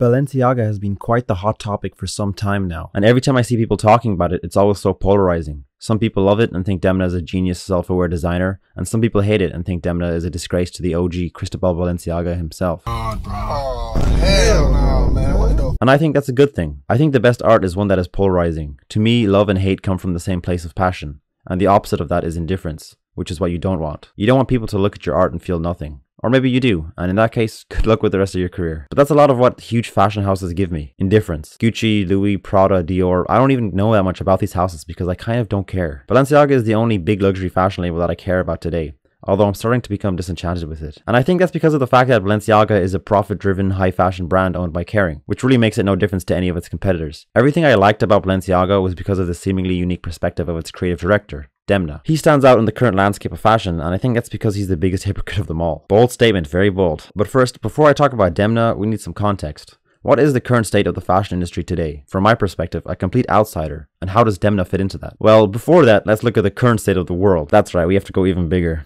Balenciaga has been quite the hot topic for some time now, and every time I see people talking about it, it's always so polarizing. Some people love it and think Demna is a genius self-aware designer, and some people hate it and think Demna is a disgrace to the OG Cristobal Balenciaga himself. Oh, bro. Oh, hell no, man. What the? And I think that's a good thing. I think the best art is one that is polarizing. To me, love and hate come from the same place of passion, and the opposite of that is indifference, which is what you don't want. You don't want people to look at your art and feel nothing. Or maybe you do, and in that case, good luck with the rest of your career. But that's a lot of what huge fashion houses give me. Indifference. Gucci, Louis, Prada, Dior. I don't even know that much about these houses because I kind of don't care. Balenciaga is the only big luxury fashion label that I care about today although I'm starting to become disenchanted with it. And I think that's because of the fact that Balenciaga is a profit driven high fashion brand owned by Kering, which really makes it no difference to any of its competitors. Everything I liked about Balenciaga was because of the seemingly unique perspective of its creative director, Demna. He stands out in the current landscape of fashion, and I think that's because he's the biggest hypocrite of them all. Bold statement, very bold. But first, before I talk about Demna, we need some context. What is the current state of the fashion industry today? From my perspective, a complete outsider. And how does Demna fit into that? Well, before that, let's look at the current state of the world. That's right, we have to go even bigger.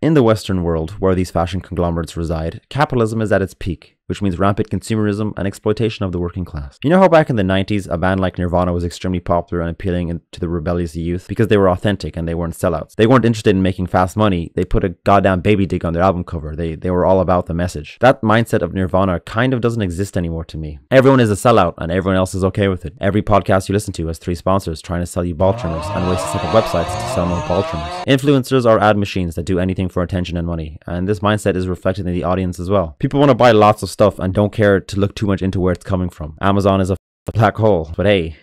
In the Western world, where these fashion conglomerates reside, capitalism is at its peak which means rampant consumerism and exploitation of the working class. You know how back in the 90s, a band like Nirvana was extremely popular and appealing to the rebellious youth because they were authentic and they weren't sellouts. They weren't interested in making fast money. They put a goddamn baby dick on their album cover. They, they were all about the message. That mindset of Nirvana kind of doesn't exist anymore to me. Everyone is a sellout and everyone else is okay with it. Every podcast you listen to has three sponsors trying to sell you ball trimmers and set up websites to sell more ball trimmers. Influencers are ad machines that do anything for attention and money, and this mindset is reflected in the audience as well. People want to buy lots of stuff and don't care to look too much into where it's coming from. Amazon is a black hole, but hey,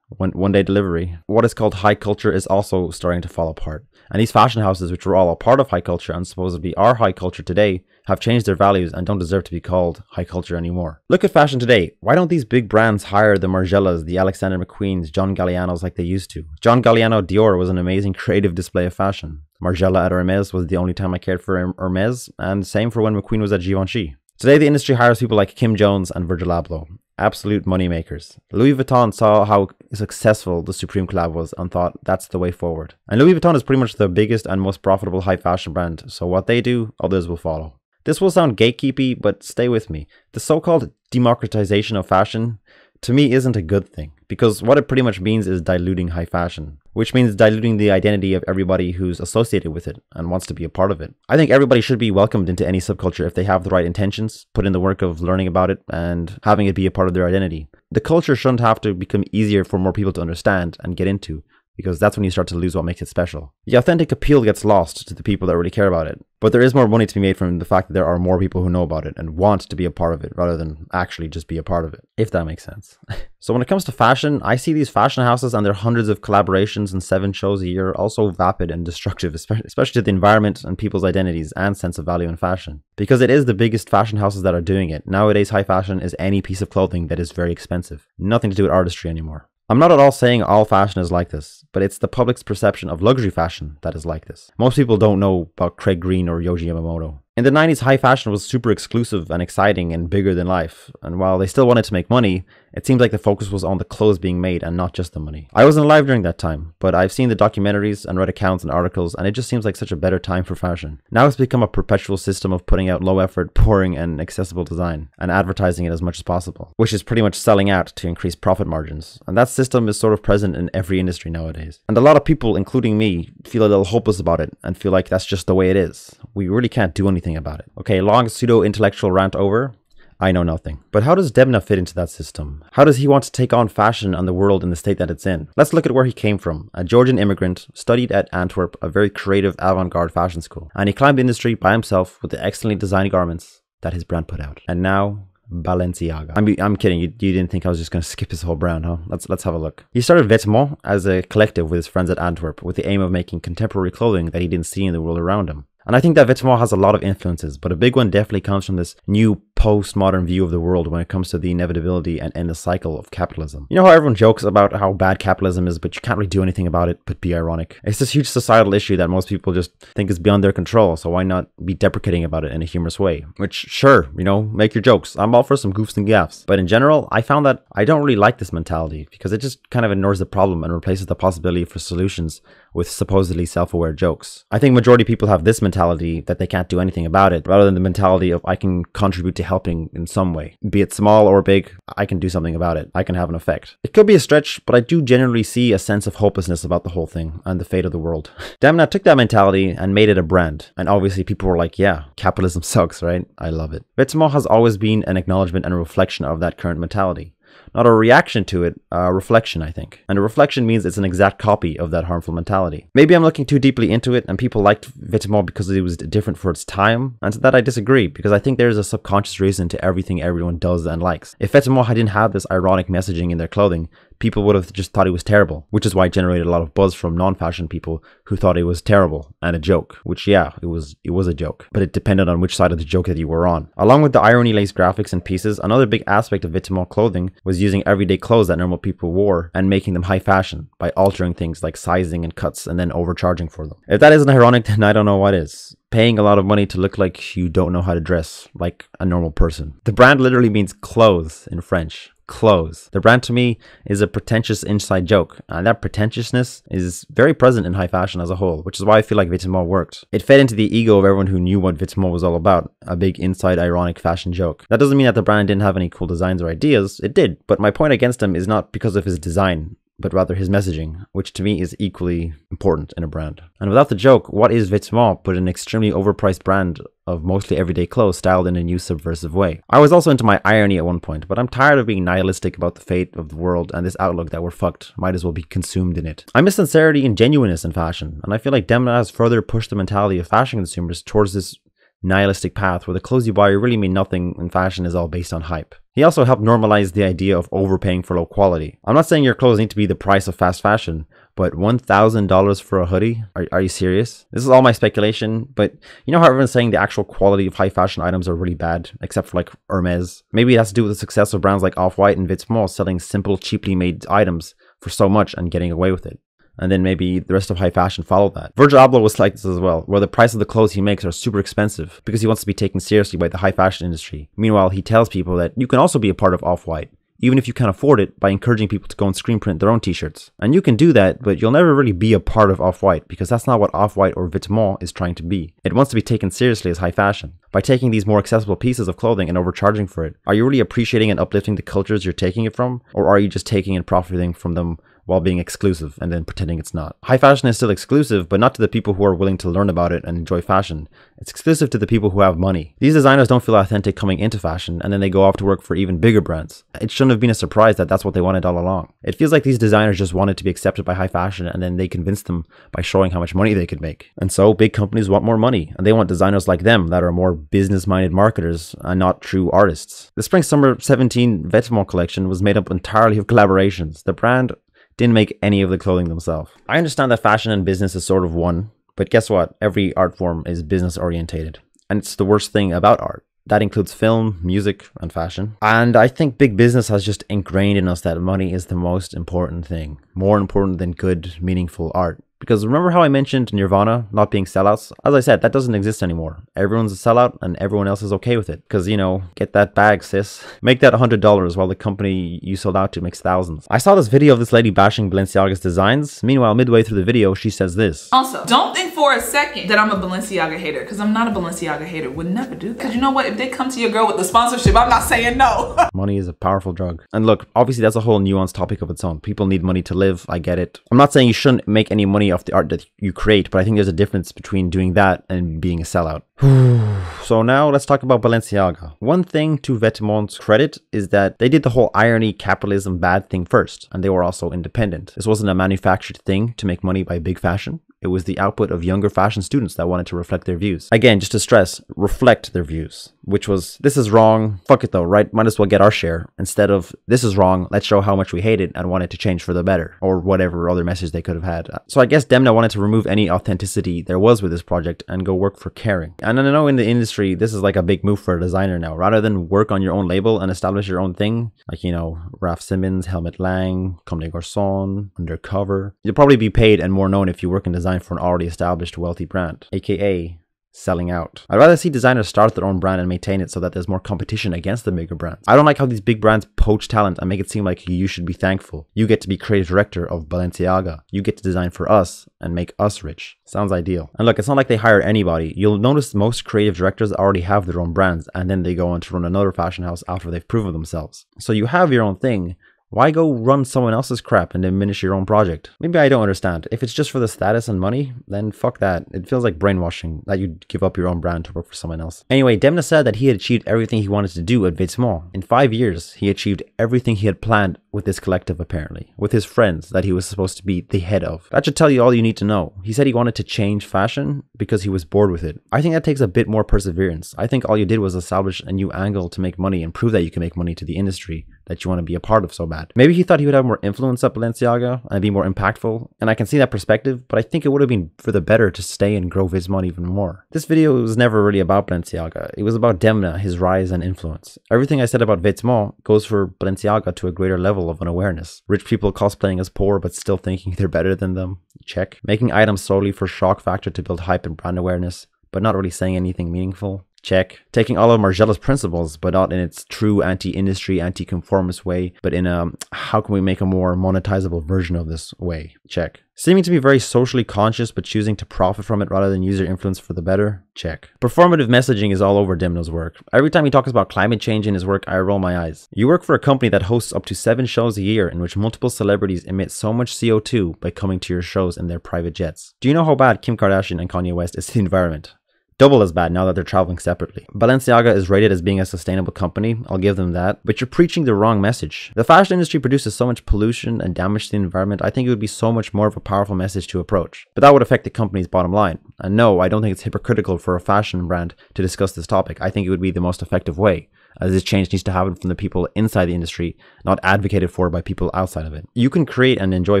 one, one day delivery. What is called high culture is also starting to fall apart. And these fashion houses, which were all a part of high culture and supposedly are high culture today, have changed their values and don't deserve to be called high culture anymore. Look at fashion today. Why don't these big brands hire the Margielas, the Alexander McQueens, John Gallianos like they used to? John Galliano Dior was an amazing creative display of fashion. Margiela at Hermes was the only time I cared for Hermes, and same for when McQueen was at Givenchy. Today, the industry hires people like Kim Jones and Virgil Abloh, absolute moneymakers. Louis Vuitton saw how successful the Supreme collab was and thought that's the way forward. And Louis Vuitton is pretty much the biggest and most profitable high fashion brand, so what they do, others will follow. This will sound gatekeepy, but stay with me. The so called democratization of fashion to me isn't a good thing because what it pretty much means is diluting high fashion, which means diluting the identity of everybody who's associated with it and wants to be a part of it. I think everybody should be welcomed into any subculture if they have the right intentions, put in the work of learning about it and having it be a part of their identity. The culture shouldn't have to become easier for more people to understand and get into because that's when you start to lose what makes it special. The authentic appeal gets lost to the people that really care about it. But there is more money to be made from the fact that there are more people who know about it and want to be a part of it rather than actually just be a part of it, if that makes sense. so when it comes to fashion, I see these fashion houses and their hundreds of collaborations and seven shows a year also vapid and destructive, especially to the environment and people's identities and sense of value in fashion. Because it is the biggest fashion houses that are doing it. Nowadays, high fashion is any piece of clothing that is very expensive. Nothing to do with artistry anymore. I'm not at all saying all fashion is like this, but it's the public's perception of luxury fashion that is like this. Most people don't know about Craig Green or Yohji Yamamoto. In the 90s, high fashion was super exclusive and exciting and bigger than life, and while they still wanted to make money, it seemed like the focus was on the clothes being made and not just the money. I wasn't alive during that time, but I've seen the documentaries and read accounts and articles, and it just seems like such a better time for fashion. Now it's become a perpetual system of putting out low effort, boring, and accessible design, and advertising it as much as possible, which is pretty much selling out to increase profit margins. And that system is sort of present in every industry nowadays. And a lot of people, including me, feel a little hopeless about it and feel like that's just the way it is. We really can't do anything about it. Okay, long pseudo intellectual rant over. I know nothing. But how does Demna fit into that system? How does he want to take on fashion and the world in the state that it's in? Let's look at where he came from. A Georgian immigrant, studied at Antwerp, a very creative avant-garde fashion school. And he climbed in the industry by himself with the excellently designed garments that his brand put out. And now Balenciaga. I'm, I'm kidding. You, you didn't think I was just going to skip his whole brand, huh? Let's let's have a look. He started Vetements as a collective with his friends at Antwerp with the aim of making contemporary clothing that he didn't see in the world around him. And I think that Vetements has a lot of influences, but a big one definitely comes from this new postmodern view of the world when it comes to the inevitability and endless cycle of capitalism. You know how everyone jokes about how bad capitalism is, but you can't really do anything about it but be ironic? It's this huge societal issue that most people just think is beyond their control, so why not be deprecating about it in a humorous way? Which, sure, you know, make your jokes. I'm all for some goofs and gaffs. But in general, I found that I don't really like this mentality because it just kind of ignores the problem and replaces the possibility for solutions with supposedly self-aware jokes. I think majority people have this mentality that they can't do anything about it, rather than the mentality of I can contribute to helping in some way. Be it small or big, I can do something about it. I can have an effect. It could be a stretch, but I do generally see a sense of hopelessness about the whole thing and the fate of the world. Demna took that mentality and made it a brand. And obviously people were like, yeah, capitalism sucks, right? I love it. Vêtements has always been an acknowledgement and reflection of that current mentality not a reaction to it, a reflection, I think. And a reflection means it's an exact copy of that harmful mentality. Maybe I'm looking too deeply into it and people liked Vêtements because it was different for its time, and to that I disagree because I think there's a subconscious reason to everything everyone does and likes. If Vêtements didn't have this ironic messaging in their clothing, people would have just thought it was terrible, which is why it generated a lot of buzz from non-fashion people who thought it was terrible and a joke, which yeah, it was it was a joke, but it depended on which side of the joke that you were on. Along with the irony-laced graphics and pieces, another big aspect of Vêtements clothing was using everyday clothes that normal people wore and making them high fashion by altering things like sizing and cuts and then overcharging for them. If that isn't ironic, then I don't know what is paying a lot of money to look like you don't know how to dress like a normal person. The brand literally means clothes in French clothes. The brand to me is a pretentious inside joke, and that pretentiousness is very present in high fashion as a whole, which is why I feel like Vêtements worked. It fed into the ego of everyone who knew what Vêtements was all about, a big inside ironic fashion joke. That doesn't mean that the brand didn't have any cool designs or ideas, it did, but my point against him is not because of his design but rather his messaging, which to me is equally important in a brand. And without the joke, what is Vêtements but an extremely overpriced brand of mostly everyday clothes styled in a new subversive way? I was also into my irony at one point, but I'm tired of being nihilistic about the fate of the world and this outlook that we're fucked, might as well be consumed in it. I miss sincerity and genuineness in fashion, and I feel like Demna has further pushed the mentality of fashion consumers towards this nihilistic path where the clothes you buy really mean nothing and fashion is all based on hype. He also helped normalize the idea of overpaying for low quality. I'm not saying your clothes need to be the price of fast fashion, but $1,000 for a hoodie? Are, are you serious? This is all my speculation, but you know how everyone's saying the actual quality of high fashion items are really bad, except for like Hermes? Maybe it has to do with the success of brands like Off-White and Vêtements selling simple, cheaply made items for so much and getting away with it and then maybe the rest of high fashion followed that. Virgil Abloh was like this as well, where the price of the clothes he makes are super expensive because he wants to be taken seriously by the high fashion industry. Meanwhile, he tells people that you can also be a part of Off-White, even if you can't afford it, by encouraging people to go and screen print their own t-shirts. And you can do that, but you'll never really be a part of Off-White because that's not what Off-White or Vêtements is trying to be. It wants to be taken seriously as high fashion. By taking these more accessible pieces of clothing and overcharging for it, are you really appreciating and uplifting the cultures you're taking it from? Or are you just taking and profiting from them while being exclusive and then pretending it's not. High fashion is still exclusive, but not to the people who are willing to learn about it and enjoy fashion. It's exclusive to the people who have money. These designers don't feel authentic coming into fashion and then they go off to work for even bigger brands. It shouldn't have been a surprise that that's what they wanted all along. It feels like these designers just wanted to be accepted by high fashion and then they convinced them by showing how much money they could make. And so big companies want more money and they want designers like them that are more business minded marketers and not true artists. The spring summer 17 Vêtements collection was made up entirely of collaborations. The brand didn't make any of the clothing themselves. I understand that fashion and business is sort of one, but guess what? Every art form is business orientated. And it's the worst thing about art. That includes film, music, and fashion. And I think big business has just ingrained in us that money is the most important thing, more important than good, meaningful art. Because remember how I mentioned Nirvana not being sellouts? As I said, that doesn't exist anymore. Everyone's a sellout and everyone else is okay with it. Because, you know, get that bag, sis. Make that $100 while the company you sold out to makes thousands. I saw this video of this lady bashing Balenciaga's designs. Meanwhile, midway through the video, she says this. Also, don't think for a second that I'm a Balenciaga hater. Because I'm not a Balenciaga hater. Would never do that. Because you know what? If they come to your girl with the sponsorship, I'm not saying no. money is a powerful drug. And look, obviously that's a whole nuanced topic of its own. People need money to live. I get it. I'm not saying you shouldn't make any money off the art that you create, but I think there's a difference between doing that and being a sellout. so now let's talk about Balenciaga. One thing to Vêtements' credit is that they did the whole irony capitalism bad thing first, and they were also independent. This wasn't a manufactured thing to make money by big fashion. It was the output of younger fashion students that wanted to reflect their views. Again, just to stress, reflect their views, which was, this is wrong, fuck it though, right? Might as well get our share. Instead of, this is wrong, let's show how much we hate it and want it to change for the better, or whatever other message they could have had. So I guess Demna wanted to remove any authenticity there was with this project and go work for Kering. And I know in the industry, this is like a big move for a designer now. Rather than work on your own label and establish your own thing, like, you know, Raf Simons, Helmut Lang, Comme des Garçons, Undercover, you'll probably be paid and more known if you work in design for an already established wealthy brand, aka selling out. I'd rather see designers start their own brand and maintain it so that there's more competition against the bigger brands. I don't like how these big brands poach talent and make it seem like you should be thankful. You get to be creative director of Balenciaga. You get to design for us and make us rich. Sounds ideal. And look, it's not like they hire anybody. You'll notice most creative directors already have their own brands and then they go on to run another fashion house after they've proven themselves. So you have your own thing, why go run someone else's crap and diminish your own project? Maybe I don't understand. If it's just for the status and money, then fuck that. It feels like brainwashing that you'd give up your own brand to work for someone else. Anyway, Demna said that he had achieved everything he wanted to do at Vêtements. In five years, he achieved everything he had planned with this collective apparently, with his friends that he was supposed to be the head of. That should tell you all you need to know. He said he wanted to change fashion because he was bored with it. I think that takes a bit more perseverance. I think all you did was establish a new angle to make money and prove that you can make money to the industry that you want to be a part of so bad. Maybe he thought he would have more influence at Balenciaga and be more impactful, and I can see that perspective, but I think it would have been for the better to stay and grow Vêtements even more. This video was never really about Balenciaga. It was about Demna, his rise and influence. Everything I said about Vêtements goes for Balenciaga to a greater level of an awareness. Rich people cosplaying as poor but still thinking they're better than them. Check. Making items solely for shock factor to build hype and brand awareness, but not really saying anything meaningful. Check. Taking all of Margiela's principles, but not in its true anti-industry, anti-conformist way, but in a how can we make a more monetizable version of this way? Check. Seeming to be very socially conscious, but choosing to profit from it rather than use your influence for the better? Check. Performative messaging is all over Demna's work. Every time he talks about climate change in his work, I roll my eyes. You work for a company that hosts up to seven shows a year in which multiple celebrities emit so much CO2 by coming to your shows in their private jets. Do you know how bad Kim Kardashian and Kanye West is to the environment? Double as bad now that they're traveling separately. Balenciaga is rated as being a sustainable company, I'll give them that, but you're preaching the wrong message. The fashion industry produces so much pollution and damage to the environment, I think it would be so much more of a powerful message to approach. But that would affect the company's bottom line. And no, I don't think it's hypocritical for a fashion brand to discuss this topic. I think it would be the most effective way as this change needs to happen from the people inside the industry, not advocated for by people outside of it. You can create and enjoy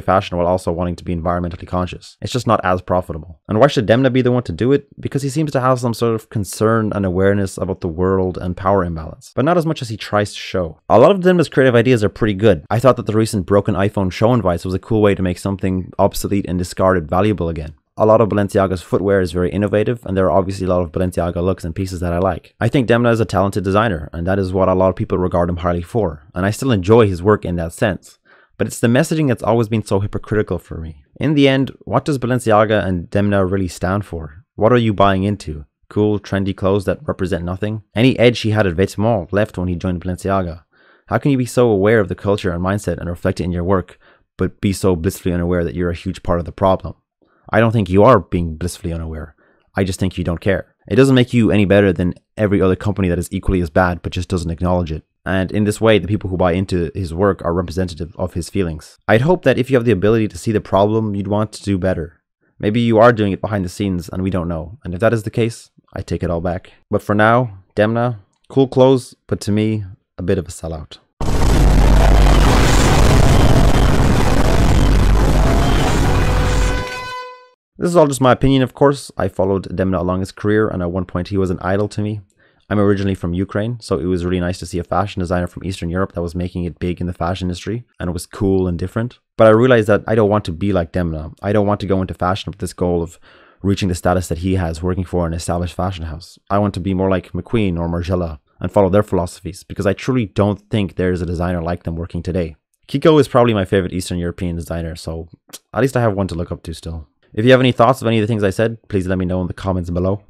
fashion while also wanting to be environmentally conscious. It's just not as profitable. And why should Demna be the one to do it? Because he seems to have some sort of concern and awareness about the world and power imbalance, but not as much as he tries to show. A lot of Demna's creative ideas are pretty good. I thought that the recent broken iPhone show invites was a cool way to make something obsolete and discarded valuable again a lot of Balenciaga's footwear is very innovative, and there are obviously a lot of Balenciaga looks and pieces that I like. I think Demna is a talented designer, and that is what a lot of people regard him highly for, and I still enjoy his work in that sense. But it's the messaging that's always been so hypocritical for me. In the end, what does Balenciaga and Demna really stand for? What are you buying into? Cool, trendy clothes that represent nothing? Any edge he had at Vêtements left when he joined Balenciaga. How can you be so aware of the culture and mindset and reflect it in your work, but be so blissfully unaware that you're a huge part of the problem? I don't think you are being blissfully unaware. I just think you don't care. It doesn't make you any better than every other company that is equally as bad but just doesn't acknowledge it. And in this way, the people who buy into his work are representative of his feelings. I'd hope that if you have the ability to see the problem, you'd want to do better. Maybe you are doing it behind the scenes and we don't know. And if that is the case, I take it all back. But for now, Demna, cool clothes, but to me, a bit of a sellout. This is all just my opinion, of course. I followed Demna along his career, and at one point he was an idol to me. I'm originally from Ukraine, so it was really nice to see a fashion designer from Eastern Europe that was making it big in the fashion industry, and it was cool and different. But I realized that I don't want to be like Demna. I don't want to go into fashion with this goal of reaching the status that he has working for an established fashion house. I want to be more like McQueen or Margiela and follow their philosophies because I truly don't think there is a designer like them working today. Kiko is probably my favorite Eastern European designer, so at least I have one to look up to still. If you have any thoughts of any of the things I said, please let me know in the comments below.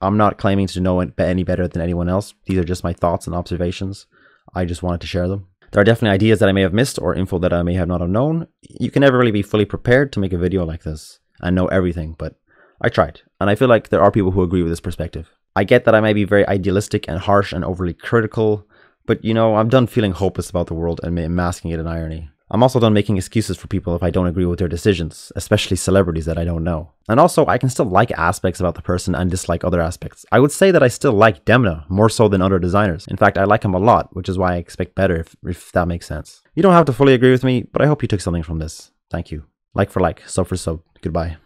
I'm not claiming to know any better than anyone else. These are just my thoughts and observations. I just wanted to share them. There are definitely ideas that I may have missed or info that I may have not have known. You can never really be fully prepared to make a video like this and know everything, but I tried. And I feel like there are people who agree with this perspective. I get that I may be very idealistic and harsh and overly critical, but you know, I'm done feeling hopeless about the world and masking it in irony. I'm also done making excuses for people if I don't agree with their decisions, especially celebrities that I don't know. And also, I can still like aspects about the person and dislike other aspects. I would say that I still like Demna more so than other designers. In fact, I like him a lot, which is why I expect better if, if that makes sense. You don't have to fully agree with me, but I hope you took something from this. Thank you. Like for like, sub for sub. Goodbye.